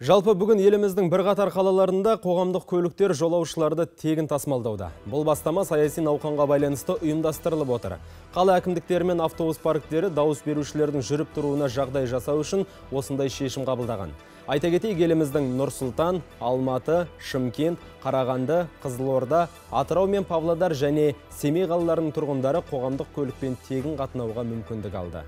Жалпы бүгін еліміздің бірқатар қалаларында қоғамдық көліктер жолаушыларды тегін тасымалдауда. Бұл бастама саяси науқанға байланысты ұйымдастырылып отыр. Қала әкімдіктері мен автобус парктері дауыс берушілердің жүріп тұруына жағдай жасау үшін осындай шешім қабылдаған. Айта кетейік еліміздің Нұр-Сұлтан, Алматы, Шымкент, Қарағанды, Қызылорда, Атырау мен Павлодар және Семей қалаларының тұрғындары қоғамдық көлікпен тегін қатынауға мүмкіндік алды.